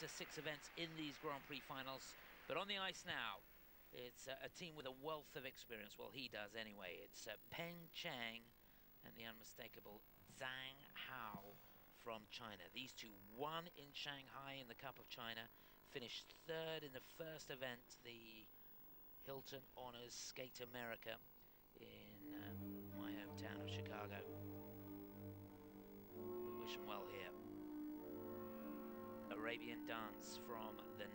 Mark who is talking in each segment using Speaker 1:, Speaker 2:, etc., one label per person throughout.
Speaker 1: to six events in these Grand Prix finals. But on the ice now, it's a team with a wealth of experience. Well, he does anyway. It's uh, Peng Cheng and the unmistakable Zhang Hao from China. These two won in Shanghai in the Cup of China, finished third in the first event, the Hilton Honors Skate America in uh, my hometown of Chicago. We wish them well here. Arabian Dance from the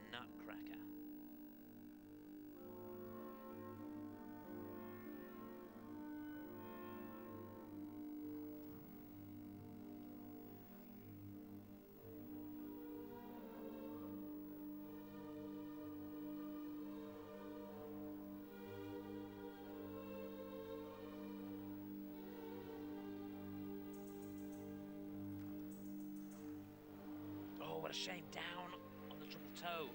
Speaker 1: shame. Down on the triple toe.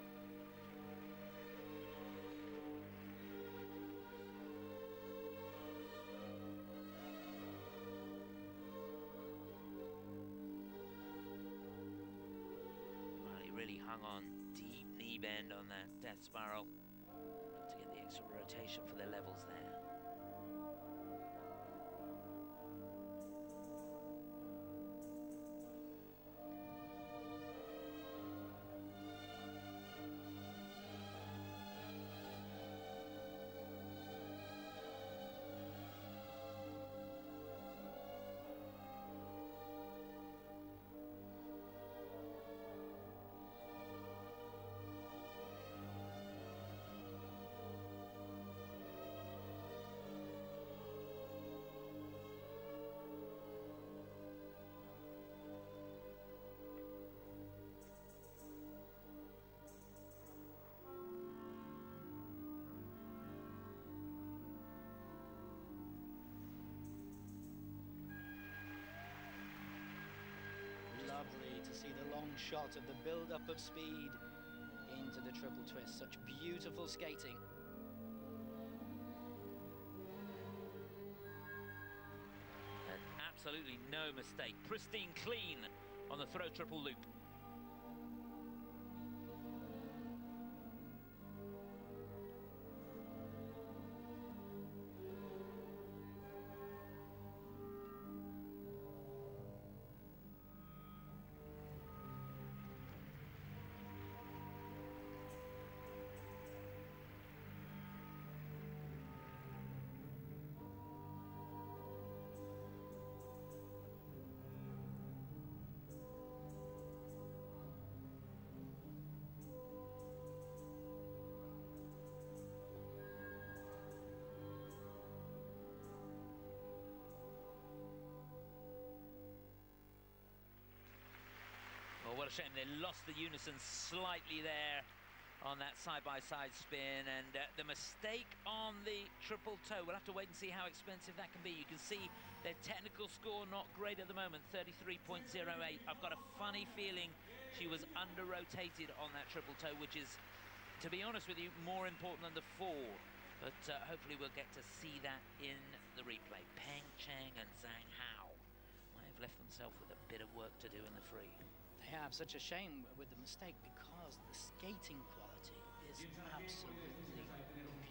Speaker 1: Well, he really hung on deep knee bend on that death spiral to get the extra rotation for the levels there.
Speaker 2: Long shot of the build-up of speed into the triple twist. Such beautiful skating.
Speaker 1: And absolutely no mistake. Pristine clean on the throw triple loop. A shame. They lost the unison slightly there on that side-by-side -side spin. And uh, the mistake on the triple toe, we'll have to wait and see how expensive that can be. You can see their technical score not great at the moment, 33.08. I've got a funny feeling she was under-rotated on that triple toe, which is, to be honest with you, more important than the four. But uh, hopefully we'll get to see that in the replay. Peng Cheng and Zhang Hao might have left themselves with a bit of work to do in the free.
Speaker 2: They have such a shame with the mistake because the skating quality is absolutely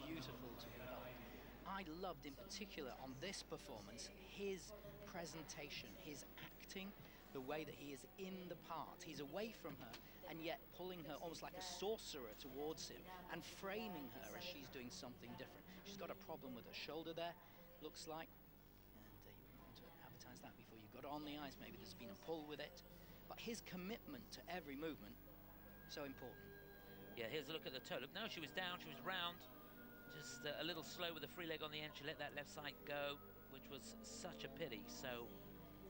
Speaker 2: beautiful to behold. I loved in particular on this performance his presentation, his acting, the way that he is in the part. He's away from her and yet pulling her almost like a sorcerer towards him and framing her as she's doing something different. She's got a problem with her shoulder there, looks like. And uh, you want to advertise that before you got on the ice. Maybe there's been a pull with it. But his commitment to every movement, so important.
Speaker 1: Yeah, here's a look at the toe. Look, now she was down, she was round, just uh, a little slow with the free leg on the end. She let that left side go, which was such a pity. So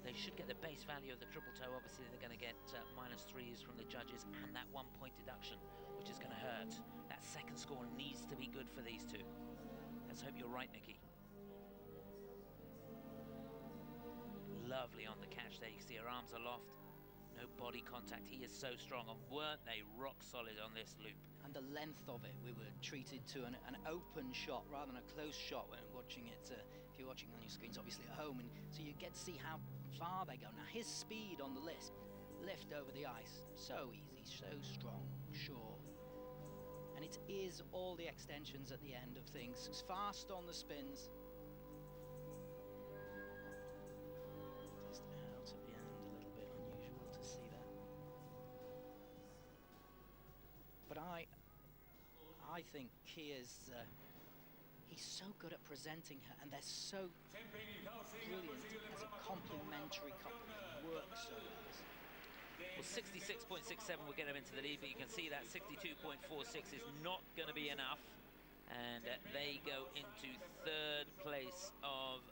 Speaker 1: they should get the base value of the triple toe. Obviously, they're going to get uh, minus threes from the judges and that one point deduction, which is going to hurt. That second score needs to be good for these two. Let's hope you're right, Nikki. Lovely on the catch there. You can see her arms aloft. No body contact. He is so strong. And weren't they rock solid on this loop?
Speaker 2: And the length of it, we were treated to an, an open shot rather than a close shot when watching it. Uh, if you're watching on your screens, obviously at home, and so you get to see how far they go. Now his speed on the list lift over the ice. So easy, so strong, sure. And it is all the extensions at the end of things. Fast on the spins. I think Kia's, uh, he's so good at presenting her, and they're so brilliant as a complementary couple. Work so well.
Speaker 1: Well, 66.67 will get him into the lead, but you can see that 62.46 is not going to be enough. And uh, they go into third place of